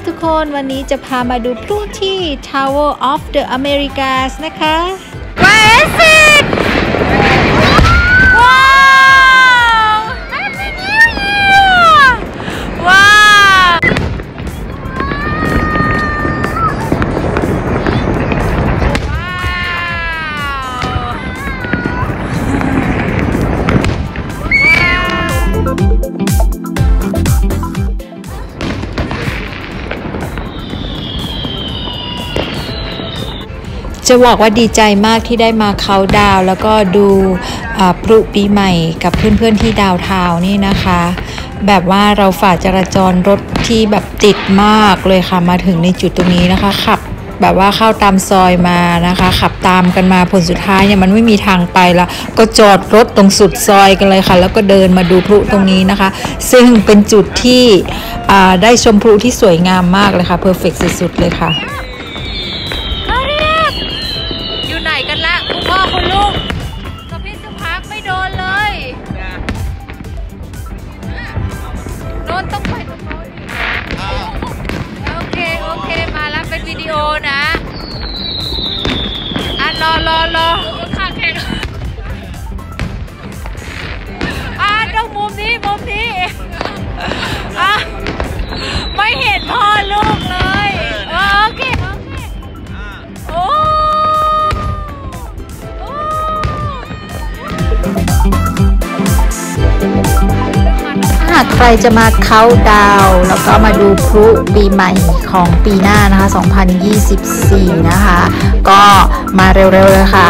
ค่ะทุกคนวันนี้จะพามาดูพลุที่ Tower of the Americas นะคะ Where is it จะบอกว่าดีใจมากที่ได้มาเขาดาว แล้วก็ดูอ่าพลุปีใหม่กับเพื่อนๆที่ดาวทาวนี่นะคะ แบบว่าเราฝ่าจราจรรถที่แบบติดมากเลยค่ะมาถึงในจุดตรงนี้นะคะขับแบบว่าเข้าตามซอยมานะคะ ขับตามกันมาผลสุดท้ายเนี่ยมันไม่มีทางไปแล้วก็จอดรถตรงสุดซอยกันเลยค่ะ แล้วก็เดินมาดูพลุตรงนี้นะคะ ซึ่งเป็นจุดที่ได้ชมพลุที่สวยงามมากเลยค่ะเพอร์เฟกสุดๆเลยค่ะ ไหนกันละคุณพ่อคุณลูกกับพี่สุพักไม่โดนเลยโดนต้องไปตรงโน้นโอเค โอเคมาแล้วเป็นวิดีโอนะอะรอรอรอขางแข่งอะตรงมุมนี้ มุมนี้อะไม่เห็นพ่อลูกเลยาหากใครจะมาเข้าดาวแล้วก็มาดูพลุปีใหม่ของปีหน้านะคะ 2024 นะคะ ก็มาเร็วๆเลยค่ะ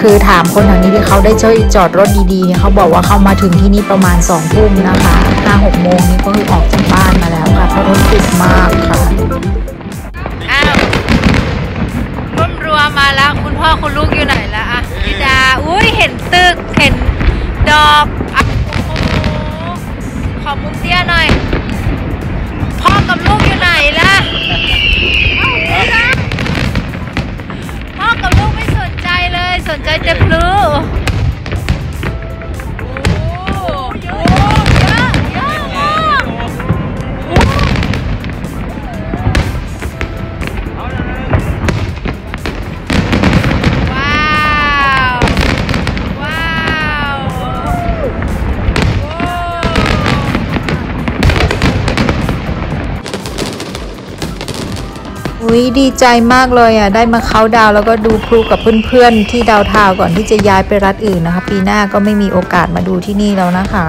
คือถามคนแถวนี้ที่เขาได้ช่วยจอดรถดีๆเนี่ยเขาบอกว่าเขามาถึงที่นี่ประมาณ2ทุ่มนะคะ5-6โมงนี้ก็คือออกจากบ้านมาแล้วค่ะเพราะรถติดมากค่ะอ้าวรุ่นรัวมาแล้วคุณพ่อคุณลูกอยู่ไหนแล้วอะพี่ดาอุ้ยเห็นตึกเห็นดอกอะ อบมุมเตี้ยหน่อย พ่อกับลูกอยู่ไหนล่ะเอ้าพี่ดาพ่อกับลูกไม่สนใจเลย สนใจแต่พลู อุ้ยดีใจมากเลยอะได้มาเขาดาวแล้วก็ดูพลูกับเพื่อนๆที่ดาวทาวก่อนที่จะย้ายไปรัฐอื่นนะคะ ปีหน้าก็ไม่มีโอกาสมาดูที่นี่แล้วนะคะ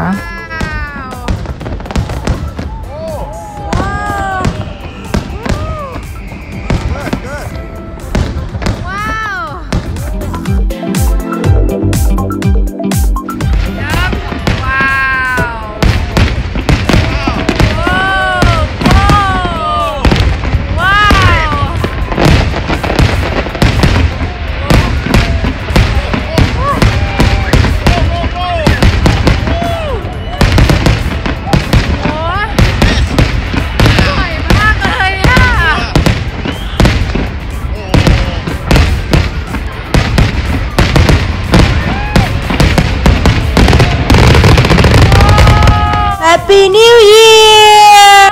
Happy New Year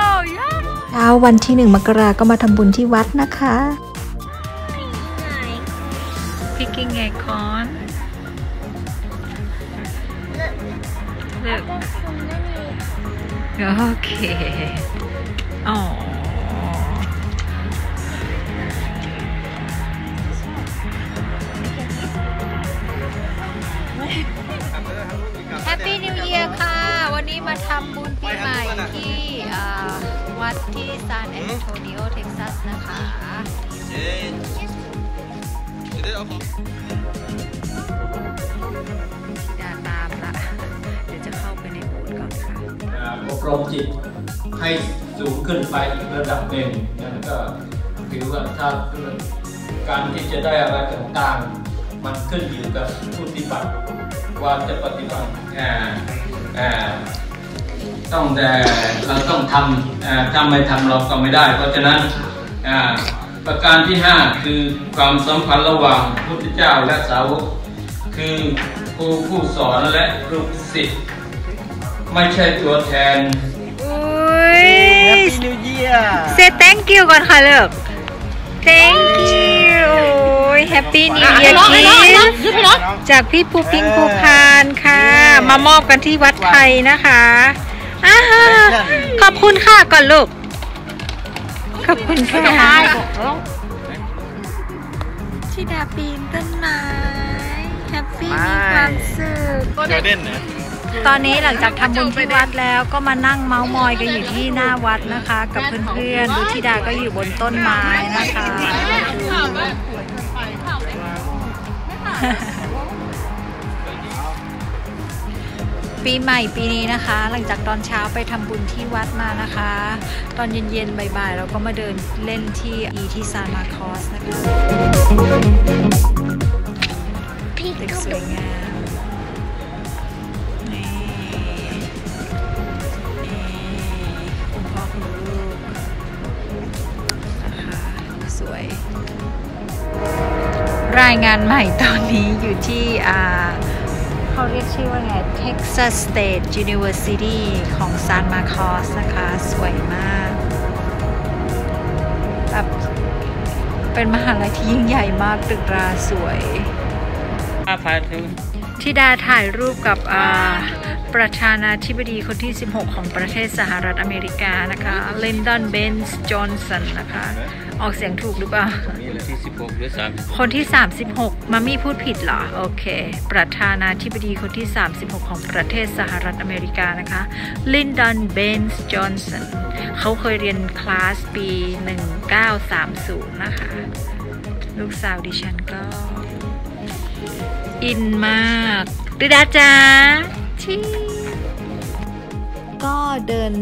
เช้าวันที่หนึ่งมกราก็มาทำบุญที่วัดนะคะ Picking acorn Look โอ ซานแอนโทนิโอเท็กซัสนะคะธิดาตามละ เดี๋ยวจะเข้าไปในโบสถ์ก่อนค่ะอบรมจิตให้สูงขึ้นไปอีกระดับหนึ่งนั่นก็ถือว่าถ้าการที่จะได้อะไรต่างๆ มันขึ้นอยู่กับผู้ปฏิบัติว่าจะปฏิบัติอ่าอ่า ต้องแต่เราต้องทำอ่าถ้าไม่ทำเราก็ไม่ได้ เพราะฉะนั้นอ่าประการที่ 5 คือความสัมพันธ์ระหว่างพุทธเจ้าและสาวก คือครูผู้สอนและลูกศิษย์ไม่ใช่ตัวแทนอุ้ย Happy New Year say thank you ก่อนค่ะลูก thank you โอ้ย happy new year gift จากพี่ภูพิงภูพานค่ะ มามอบกันที่วัดไทยนะคะ อ่าขอบคุณค่ะก่อนลูก ขอบคุณค่ะที่ดาปีนต้นไม้ แฮปปี้มีความสุขเจอเด่นนะตอนนี้หลังจากทำบุญที่วัดแล้วก็มานั่งเมาส์มอยกันอยู่ที่หน้าวัดนะคะ กับเพื่อนๆดูธิดาก็อยู่บนต้นไม้นะคะ ปีใหม่ปีนี้นะคะ หลังจากตอนเช้าไปทำบุญที่วัดมานะคะ ตอนเย็นๆบ่ายๆเราก็มาเดินเล่นที่อีที่ซานมาคอสนะคะตึกสวยงามนี่นี่พ่อคุณลูกนะคะสวยรายงานใหม่ตอนนี้อยู่ที่อ่า เขาเรียกชื่อว่าไง Texas State University ของ San Marcos นะคะ สวยมากแบบเป็นมหาลัยที่ยิ่งใหญ่มากตึกราสวยอาพาถึง ทิดาถ่ายรูปกับอ่าประธานาธิบดีคนที่ 16 ของประเทศสหรัฐอเมริกานะคะลินดอนเบนส์จอห์นสันนะคะ ออกเสียงถูกหรือเปล่าที่16หรือ3คนที่ 36 มามี่พูดผิดเหรอ โอเค ประธานาธิบดีคนที่ 36 ของประเทศสหรัฐอเมริกานะคะลินดอนเบนส์จอห์นสันเขาเคยเรียนคลาสปี 1930 นะคะ ลูกสาวดิฉันก็ อินมากดิดาจ้าชี ก็เดิน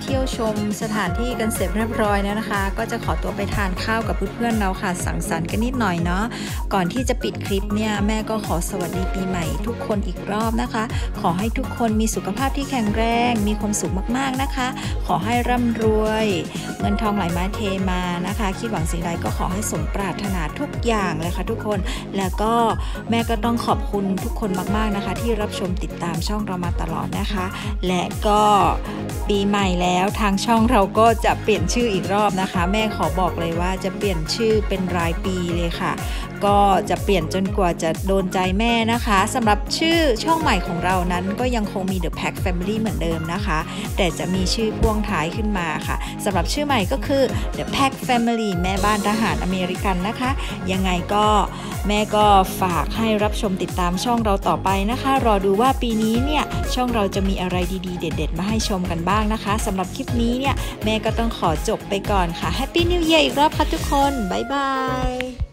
เที่ยวชมสถานที่กันเสร็จเรียบร้อยแล้วนะคะ ก็จะขอตัวไปทานข้าวกับเพื่อนๆเราค่ะ สังสรรค์กันนิดหน่อยเนาะก่อนที่จะปิดคลิปเนี่ยแม่ก็ขอสวัสดีปีใหม่ ทุกคนอีกรอบนะคะ ขอให้ทุกคนมีสุขภาพที่แข็งแรง มีความสุขมากๆนะคะ ขอให้ร่ำรวย เงินทองไหลมาเทมานะคะ คิดหวังสิ่งใดก็ขอให้สมปรารถนาทุกอย่างเลยค่ะทุกคนแล้วก็แม่ก็ต้องขอบคุณทุกคนมากๆนะคะ ที่รับชมติดตามช่องเรามาตลอดนะคะ และก็ปีใหม่แล้วทางช่องเราก็จะเปลี่ยนชื่ออีกรอบนะคะ แม่ขอบอกเลยว่าจะเปลี่ยนชื่อเป็นรายปีเลยค่ะ ก็จะเปลี่ยนจนกว่าจะโดนใจแม่นะคะสำหรับชื่อช่องใหม่ของเรานั้นก็ยังคงมี The Pack Family เหมือนเดิมนะคะ แต่จะมีชื่อพ่วงท้ายขึ้นมาค่ะสำหรับชื่อใหม่ก็คือ The Pack Family แม่บ้านทหารอเมริกันนะคะ ยังไงก็แม่ก็ฝากให้รับชมติดตามช่องเราต่อไปนะคะ รอดูว่าปีนี้เนี่ยช่องเราจะมีอะไรดีๆ เด็ด ๆ มาให้ชมกันบ้างนะคะสำหรับคลิปนี้เนี่ยแม่ก็ต้องขอจบไปก่อนค่ะ Happy New Year อีกรอบค่ะทุกคน บ๊ายบาย